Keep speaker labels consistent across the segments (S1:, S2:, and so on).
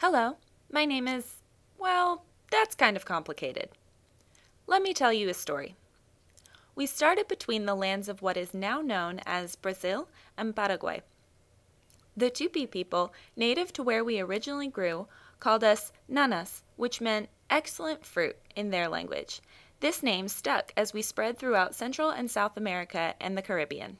S1: Hello, my name is, well, that's kind of complicated. Let me tell you a story. We started between the lands of what is now known as Brazil and Paraguay. The Tupi people, native to where we originally grew, called us nanas, which meant excellent fruit in their language. This name stuck as we spread throughout Central and South America and the Caribbean.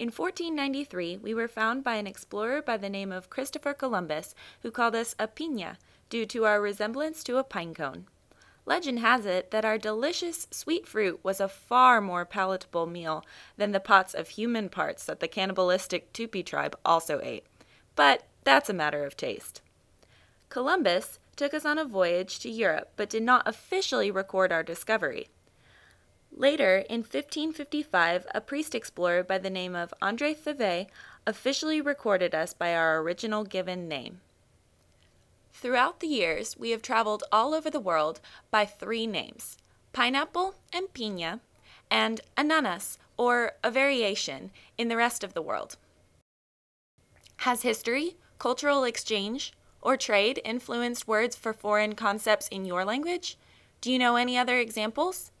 S1: In 1493, we were found by an explorer by the name of Christopher Columbus, who called us a piña due to our resemblance to a pine cone. Legend has it that our delicious sweet fruit was a far more palatable meal than the pots of human parts that the cannibalistic Tupi tribe also ate. But that's a matter of taste. Columbus took us on a voyage to Europe but did not officially record our discovery. Later, in 1555, a priest explorer by the name of Andre Thevet officially recorded us by our original given name. Throughout the years, we have traveled all over the world by three names pineapple and piña, and ananas, or a variation, in the rest of the world. Has history, cultural exchange, or trade influenced words for foreign concepts in your language? Do you know any other examples?